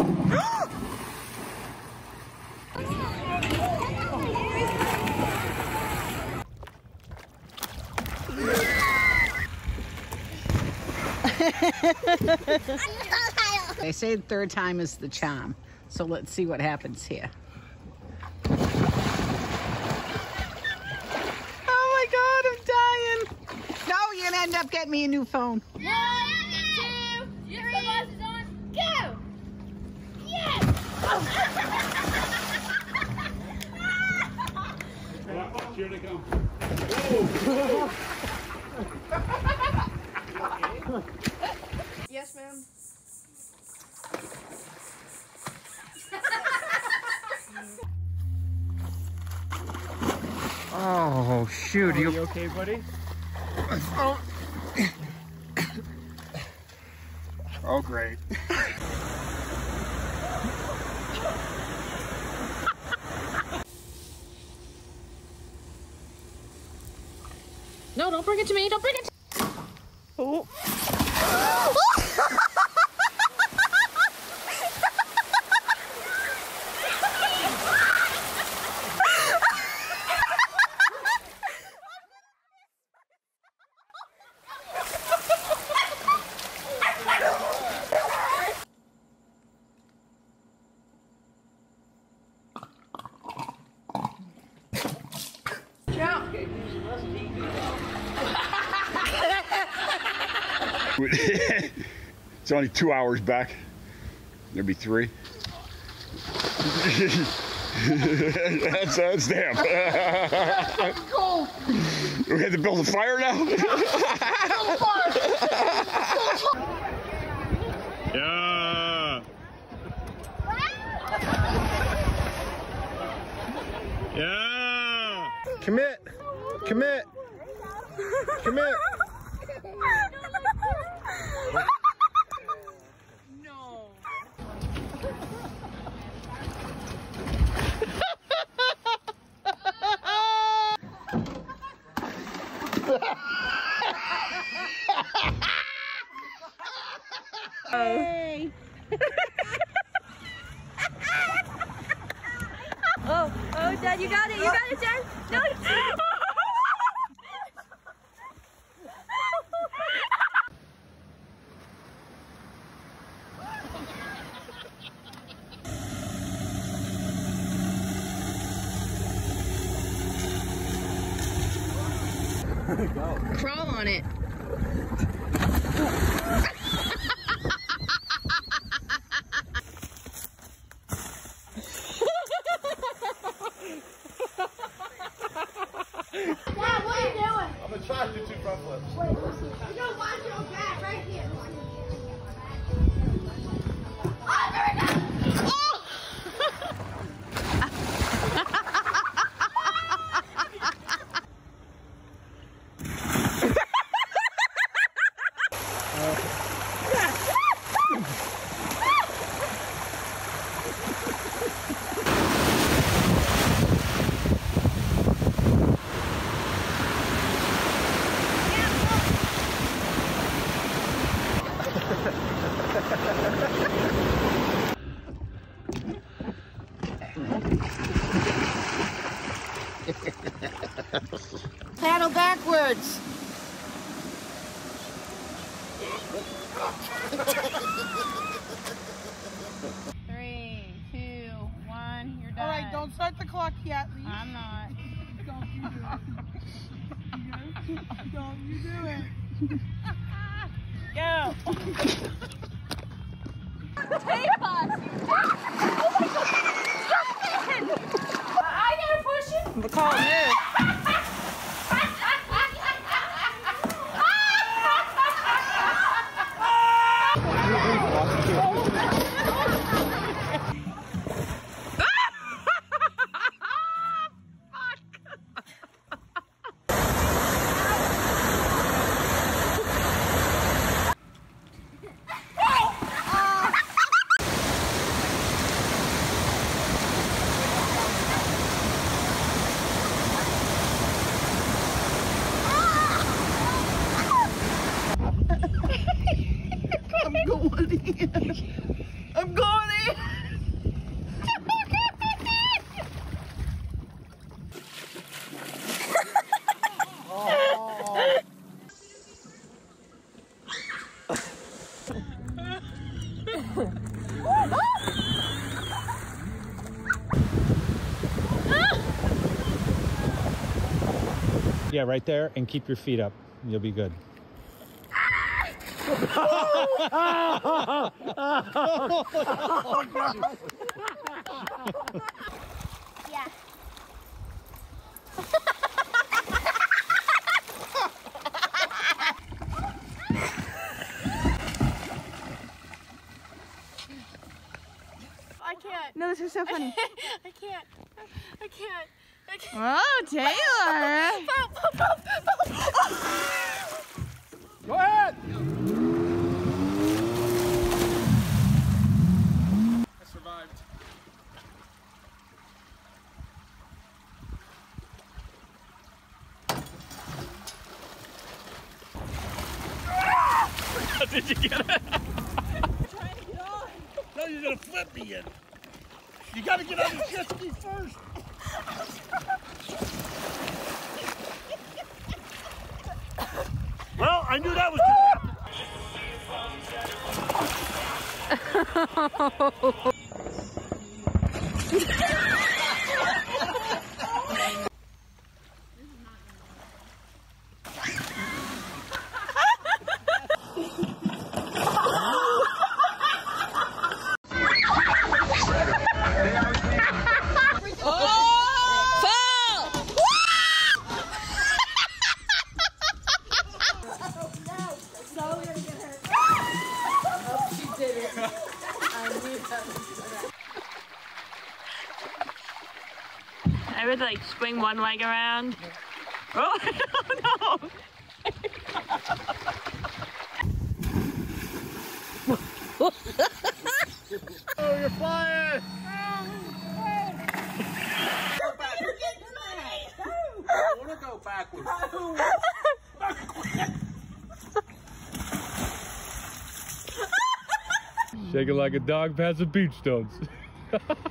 They say the third time is the charm. So let's see what happens here. Oh my God, I'm dying. No, you're gonna end up getting me a new phone. One, Yes! Here they come. yes, ma'am. Oh shoot! Are You, you okay, buddy? oh, oh great. Don't bring it to me. Don't bring it it's only two hours back. There'll be three. that's that's damn. we had to build a fire now. yeah. Yeah. Commit. Commit. Commit. Oh, oh, Dad, you got it. You got it, Dad. No, you Crawl on it. Dad, what are you doing? I'm gonna try to do two front flips. You don't watch your back right here. Oh, there we go. Oh! Paddle backwards. Three, two, one, you're done. All right, don't start the clock yet. Lee. I'm not. Don't you do it. Don't you do it. Go. Tape us. I gotta push it. The call is. I'm Yeah, right there, and keep your feet up. You'll be good. Yeah. I can't. No, this is so funny. I can't. I can't. I can't. Oh, Taylor. Go ahead. I survived. Did you get it? No, you're gonna flip me in. You gotta get on the jet ski first. I knew that was happen. I would like swing one leg around. Oh, no. Oh, you're flying. I want to go backwards. Shaking like a dog passing beach stones.